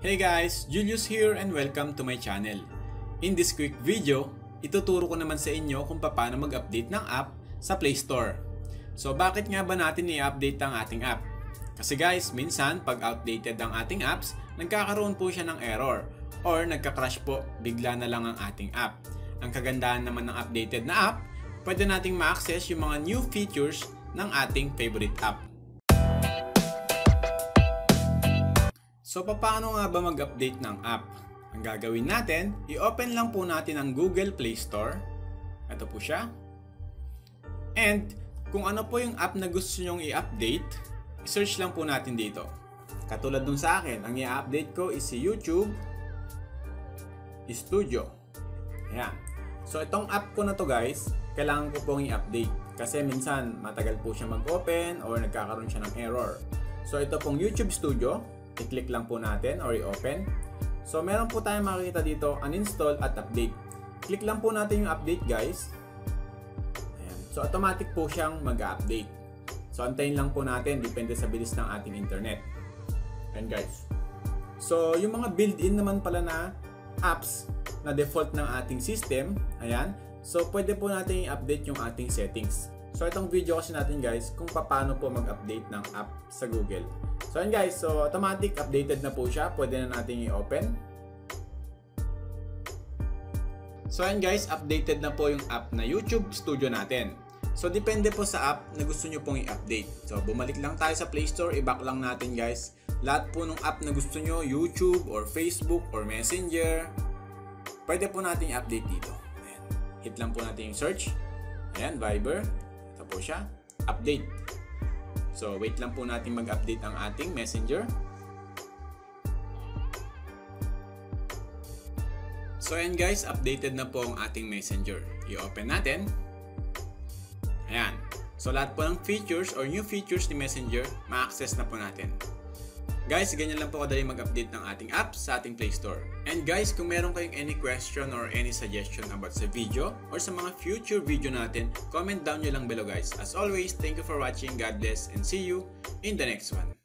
Hey guys, Julius here and welcome to my channel. In this quick video, ituturo ko naman sa inyo kung paano mag-update ng app sa Play Store. So bakit nga ba natin i-update ang ating app? Kasi guys, minsan pag outdated ang ating apps, nagkakaroon po siya ng error or nagka-crash po, bigla na lang ang ating app. Ang kagandahan naman ng updated na app, pwede nating ma-access yung mga new features ng ating favorite app. So paano nga ba mag-update ng app? Ang gagawin natin, i-open lang po natin ang Google Play Store. Ito po siya. And kung ano po yung app na gusto nyong i-update, i-search lang po natin dito. Katulad dun sa akin, ang i-update ko is si YouTube Studio. Ayan. So itong app ko na to guys, kailangan ko pong i-update. Kasi minsan matagal po siya mag-open or nagkakaroon siya ng error. So ito pong YouTube Studio, i-click lang po natin or i-open. So meron po tayong makikita dito, uninstall at update. Click lang po natin yung update guys. Ayan. So automatic po siyang mag-update. So antayin lang po natin, depende sa bilis ng ating internet. Ayan guys. So yung mga built-in naman pala na apps na default ng ating system, ayan. So pwede po natin i-update yung ating settings. So itong video kasi natin guys kung paano po mag-update ng app sa Google. So ayan guys, so automatic updated na po siya. Pwede na natin i-open. So ayan guys, updated na po yung app na YouTube Studio natin. So depende po sa app na gusto nyo pong i-update. So bumalik lang tayo sa Play Store, i-back lang natin guys. Lahat po ng app na gusto nyo, YouTube or Facebook or Messenger, pwede po natin i-update dito. Ayan. Hit lang po natin yung search. Ayan, Viber. Po siya. Update. So wait lang po natin mag-update ang ating Messenger. So ayan guys, updated na po ang ating Messenger. I-open natin. Ayan. So lahat po ng features or new features ni Messenger, ma-access na po natin. Guys, ganyan lang po kadali mag-update ng ating app sa ating Play Store. And guys, kung meron kayong any question or any suggestion about sa video or sa mga future video natin, comment down nyo lang below guys. As always, thank you for watching, God bless, and see you in the next one.